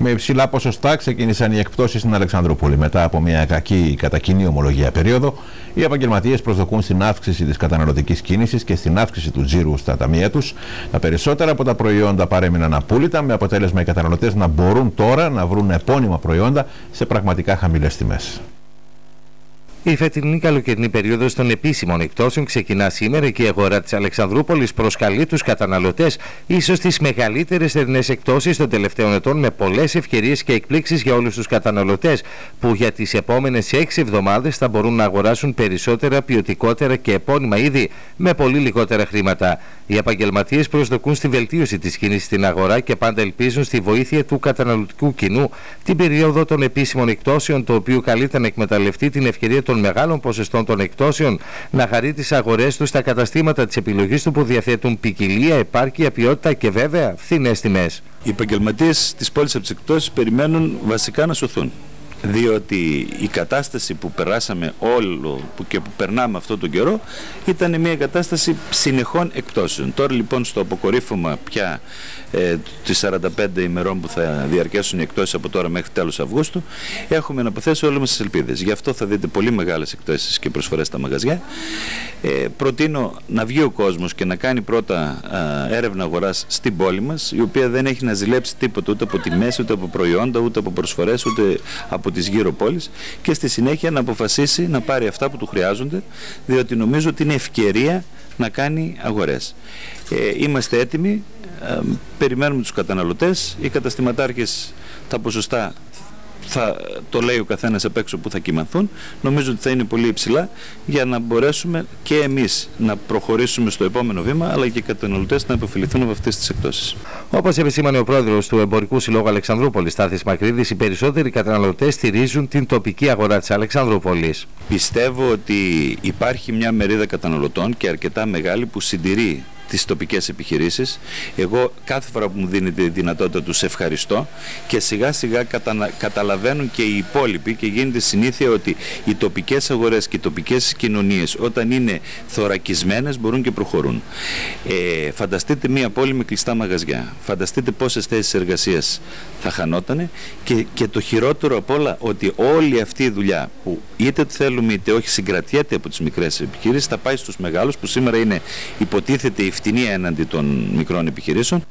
Με υψηλά ποσοστά ξεκίνησαν οι εκπτώσεις στην Αλεξανδρούπολη. Μετά από μια κακή κατά κοινή ομολογία περίοδο, οι επαγγελματίες προσδοκούν στην αύξηση της καταναλωτικής κίνησης και στην αύξηση του τζίρου στα ταμεία τους. Τα περισσότερα από τα προϊόντα παρέμειναν απόλυτα, με αποτέλεσμα οι καταναλωτές να μπορούν τώρα να βρουν επώνυμα προϊόντα σε πραγματικά χαμηλές τιμές. Η φετινή καλοκαιρινή περίοδος των επίσημων εκτόσεων ξεκινά σήμερα και η αγορά της Αλεξανδρούπολης προσκαλεί τους καταναλωτές ίσως τις μεγαλύτερες θερινές εκτόσει των τελευταίων ετών με πολλές ευκαιρίες και εκπλήξεις για όλους τους καταναλωτές που για τις επόμενες 6 εβδομάδες θα μπορούν να αγοράσουν περισσότερα, ποιοτικότερα και επώνυμα είδη με πολύ λιγότερα χρήματα. Οι επαγγελματίες προσδοκούν στη βελτίωση της κίνησης στην αγορά και πάντα ελπίζουν στη βοήθεια του καταναλωτικού κοινού την περίοδο των επίσημων εκτόσεων, το οποίο καλείται να εκμεταλλευτεί την ευκαιρία των μεγάλων ποσοστών των εκτόσεων, να χαρεί τις αγορές τους στα καταστήματα της επιλογής του που διαθέτουν ποικιλία, επάρκεια, ποιότητα και βέβαια φθηνές τιμές. Οι επαγγελματίες της πόλης από τις εκτόσεις περιμένουν βασικά να σωθούν διότι η κατάσταση που περάσαμε όλο που και που περνάμε αυτό τον καιρό ήταν μια κατάσταση συνεχών εκπτώσεων. Τώρα λοιπόν στο αποκορύφωμα πια ε, τις 45 ημερών που θα διαρκέσουν οι εκτόσεις από τώρα μέχρι τέλος Αυγούστου έχουμε να αποθέσει όλες μας τις ελπίδες. Γι' αυτό θα δείτε πολύ μεγάλες εκτόσεις και προσφορές στα μαγαζιά. Ε, προτείνω να βγει ο κόσμος και να κάνει πρώτα έρευνα αγοράς στην πόλη μας η οποία δεν έχει να ζηλέψει τίποτα ούτε από τη μέση, ούτε από προϊόντα, ούτε από προσφορές, ούτε από τις γύρω πόλεις και στη συνέχεια να αποφασίσει να πάρει αυτά που του χρειάζονται διότι νομίζω ότι είναι ευκαιρία να κάνει αγορές. Ε, είμαστε έτοιμοι, ε, περιμένουμε τους καταναλωτές, οι καταστηματάρχες τα ποσοστά θα το λέει ο καθένας απ' έξω που θα κοιμαθούν, νομίζω ότι θα είναι πολύ υψηλά για να μπορέσουμε και εμείς να προχωρήσουμε στο επόμενο βήμα, αλλά και οι καταναλωτές να επωφεληθούν από αυτές τις εκτόσεις. Όπως επισήμανε ο πρόεδρος του Εμπορικού Συλλόγου Αλεξανδρούπολης, Στάθης Μακρύδης, οι περισσότεροι καταναλωτές στηρίζουν την τοπική αγορά της Αλεξανδρούπολης. Πιστεύω ότι υπάρχει μια μερίδα καταναλωτών και αρκετά μεγάλη που συντηρεί τις τοπικές επιχειρήσεις. Εγώ κάθε φορά που μου δίνεται η δυνατότητα τους ευχαριστώ και σιγά σιγά καταλαβαίνουν και οι υπόλοιποι και γίνεται συνήθεια ότι οι τοπικές αγορές και οι τοπικές κοινωνίες όταν είναι θωρακισμένες μπορούν και προχωρούν. Ε, φανταστείτε μια πόλη με κλειστά μαγαζιά. Φανταστείτε πόσες θέσεις εργασίας θα χανότανε και, και το χειρότερο απ' όλα ότι όλη αυτή η δουλειά που είτε θέλουμε είτε όχι συγκρατιέται από τις μικρές επιχειρήσεις θα πάει στους μεγάλους που σήμερα είναι υποτίθεται η φτηνή έναντι των μικρών επιχειρήσεων